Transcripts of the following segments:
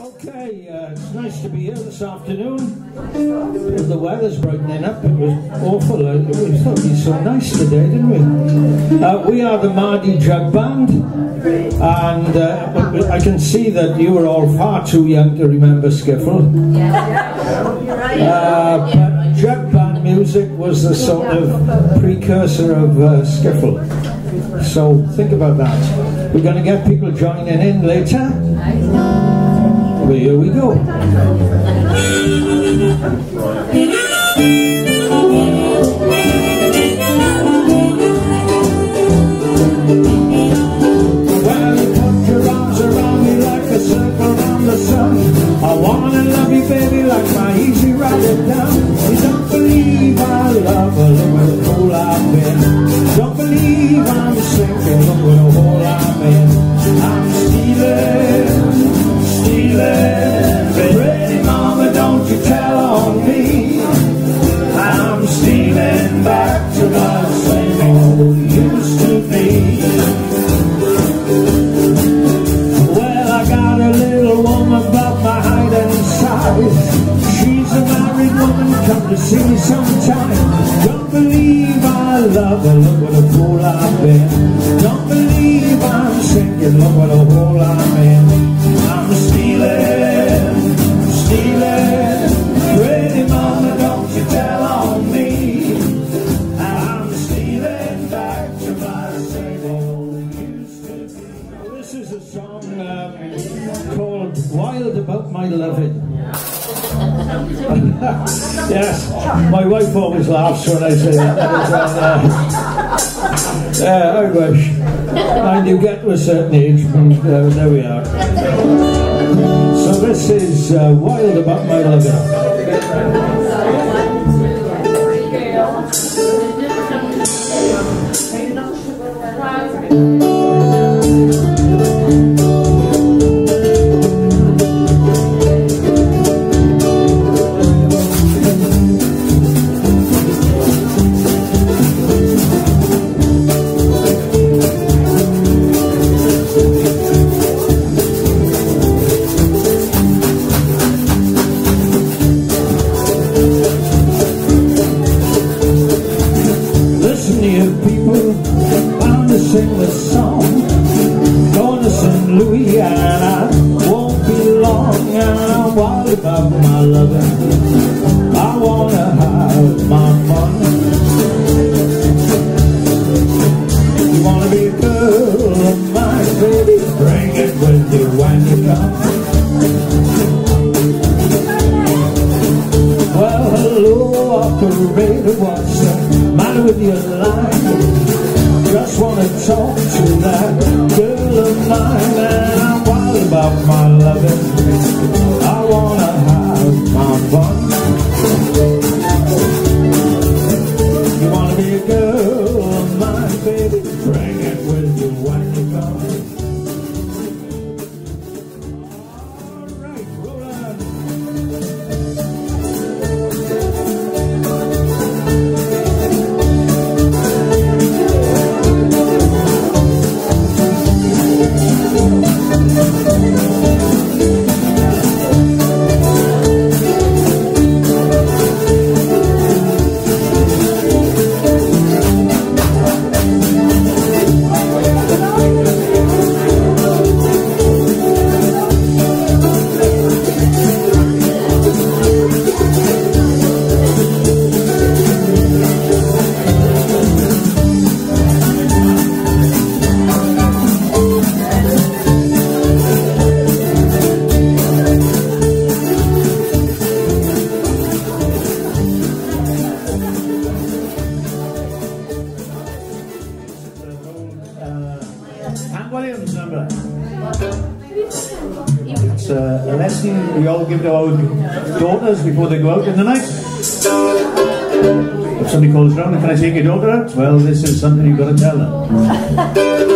Okay, uh, it's nice to be here this afternoon. The weather's brightening up. It was awful. Uh, We thought it'd be so nice today, didn't we? Uh, we are the Mardi Jug Band, and uh, I can see that you were all far too young to remember Skiffle. Uh, but jug band music was the sort of precursor of uh, Skiffle. So think about that. We're going to get people joining in later. Well, here we go. I wanna love you, baby, like my easy rider down. She's a married woman, come to see me sometime. Don't believe I love her, look what a fool I've been. Song um, called Wild About My Loving. yes, my wife always laughs when I say that. Uh, yeah, I wish. And you get to a certain age, and uh, there we are. So this is uh, Wild About My Loving. Listen here, people, bound to sing this song. Going to St. Louis and I won't be long. And I'm wild about my loving. I wanna have my fun. You wanna be a girl of mine, baby? Bring it with you when you come. Well, hello, operator, what's the with your line? Just wanna talk to that girl of mine, and I'm wild about my loving. Lesson we all give to our daughters before they go out in the night. If somebody calls around, can I take your daughter out? Well, this is something you've got to tell them.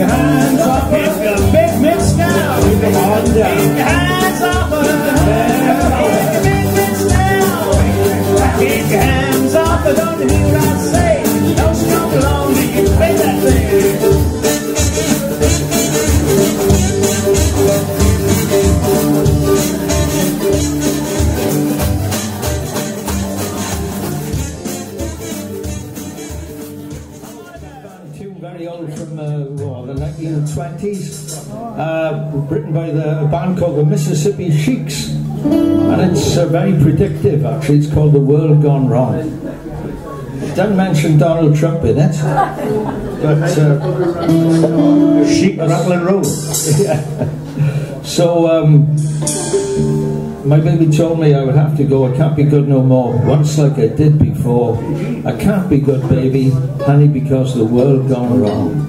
Hands very old from uh, the 1920s, uh, written by the, band called the Mississippi Sheiks, and it's uh, very predictive. Actually, it's called "The World Gone Wrong." It doesn't mention Donald Trump in it, but uh, Sheep rattling road. yeah. So um, my baby told me I would have to go. I can't be good no more. Once like I did before. I can't be good, baby, honey, because the world gone wrong.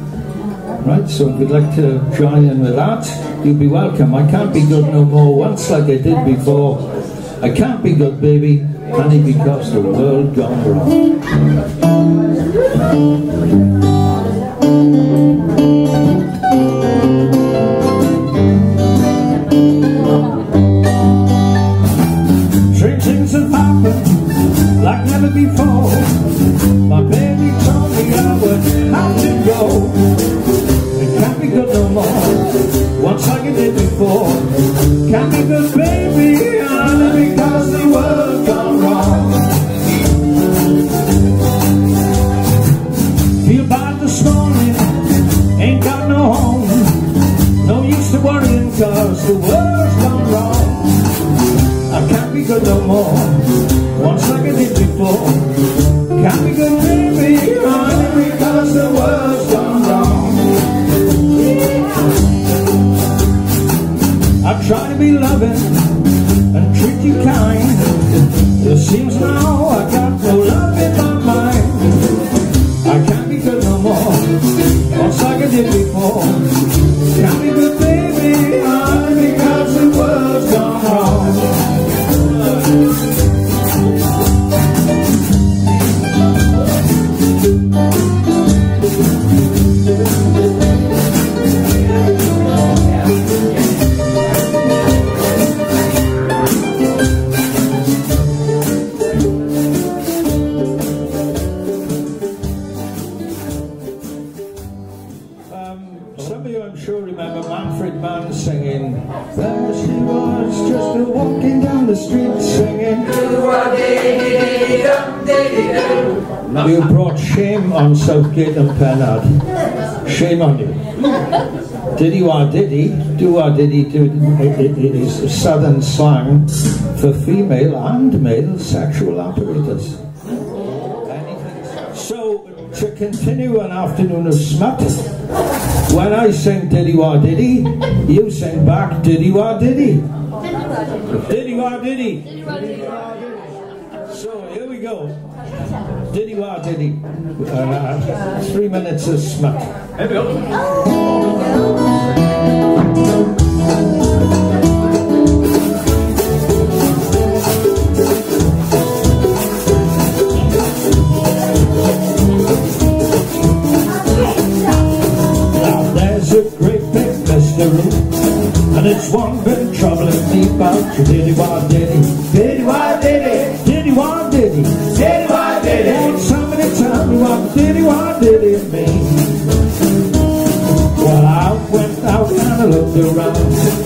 Right. So if you'd like to join in with that, you'd be welcome. I can't be good no more. Once like I did before. I can't be good, baby, honey, because the world gone wrong. No more. Once like on Southgate and Pennard. Shame on you. Diddy wa diddy, do wa diddy do. It, it, it is southern slang for female and male sexual apparatus. So, to continue an afternoon of smut, when I sing Diddy Wa Diddy, you sing back Diddy Wa Diddy. Diddy Wa Diddy. So, here we go. Diddy Wa Diddy. Uh, three minutes of smut. Now there's a great big mystery, and it's one been troubling me about you. Diddy Wa Diddy. Diddy Wa Diddy. Diddy Wa Diddy. Diddy around.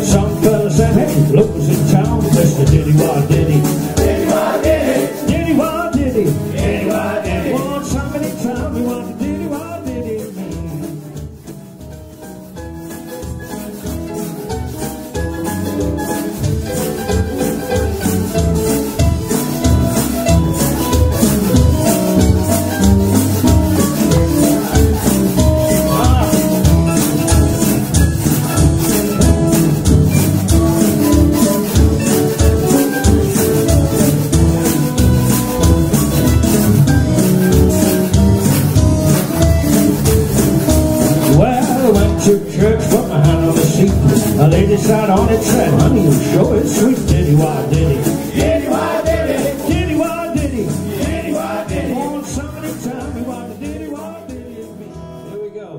Church, put my hand on the seat. A lady sat on it, said, honey, you sure is sweet. Diddy, he? Diddy, what did he? Diddy, what did he? Diddy, what did he? Won't somebody tell me what the diddy, what did he mean? Here we go.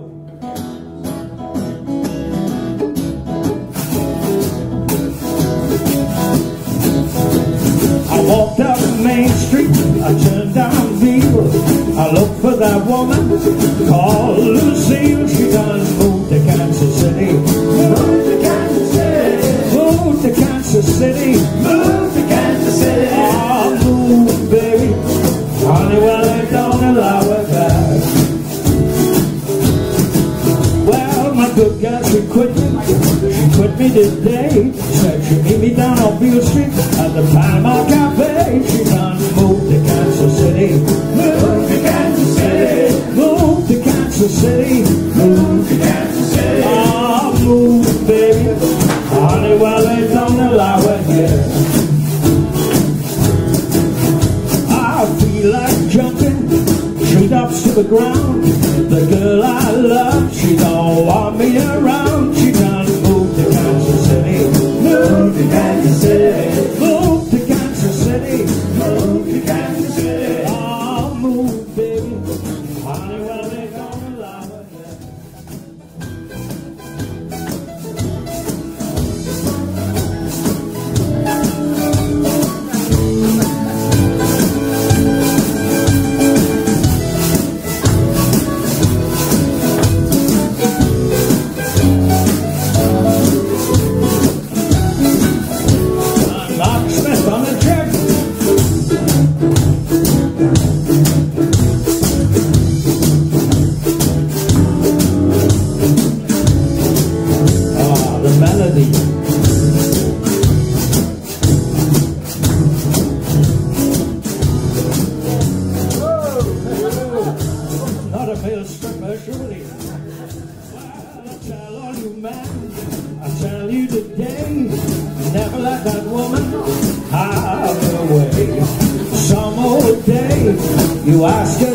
I walked up Main Street, I turned down View. I looked for that woman meet me down on Beale Street at the Panama Cafe. She done moved to Kansas City. Move to Kansas City. Moved to Kansas City. Move to Kansas City. Ah, oh, move, baby. Honey, well, they don't allow it here. I feel like jumping straight up to the ground. Ask